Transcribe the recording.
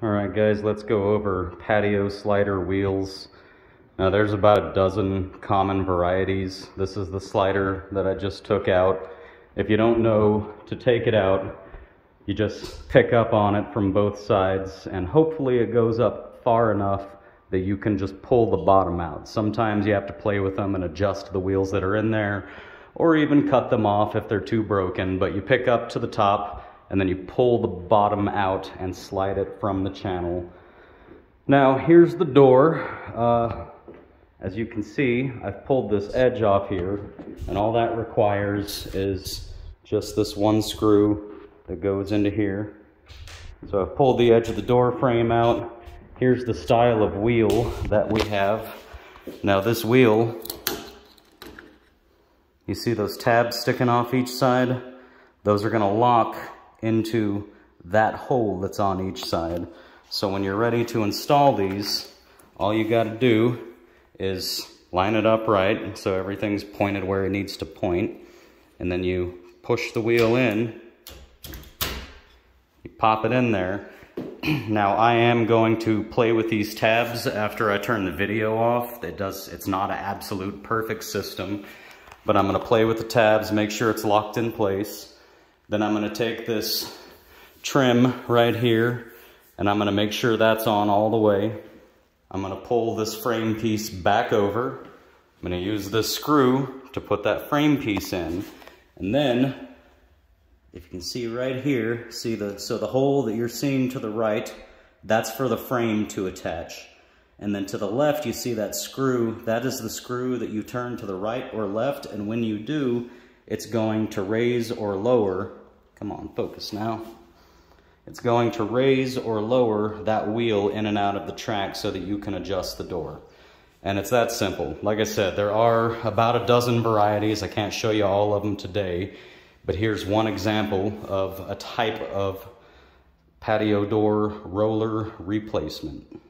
All right, guys, let's go over patio slider wheels. Now, there's about a dozen common varieties. This is the slider that I just took out. If you don't know to take it out, you just pick up on it from both sides, and hopefully it goes up far enough that you can just pull the bottom out. Sometimes you have to play with them and adjust the wheels that are in there, or even cut them off if they're too broken, but you pick up to the top and then you pull the bottom out and slide it from the channel. Now here's the door. Uh, as you can see, I've pulled this edge off here and all that requires is just this one screw that goes into here. So I've pulled the edge of the door frame out. Here's the style of wheel that we have. Now this wheel, you see those tabs sticking off each side? Those are gonna lock into that hole that's on each side. So when you're ready to install these, all you gotta do is line it up right so everything's pointed where it needs to point. And then you push the wheel in, you pop it in there. now I am going to play with these tabs after I turn the video off. It does, it's not an absolute perfect system, but I'm gonna play with the tabs, make sure it's locked in place. Then I'm gonna take this trim right here and I'm gonna make sure that's on all the way. I'm gonna pull this frame piece back over. I'm gonna use this screw to put that frame piece in. And then, if you can see right here, see the, so the hole that you're seeing to the right, that's for the frame to attach. And then to the left, you see that screw, that is the screw that you turn to the right or left. And when you do, it's going to raise or lower Come on, focus now. It's going to raise or lower that wheel in and out of the track so that you can adjust the door. And it's that simple. Like I said, there are about a dozen varieties. I can't show you all of them today, but here's one example of a type of patio door roller replacement.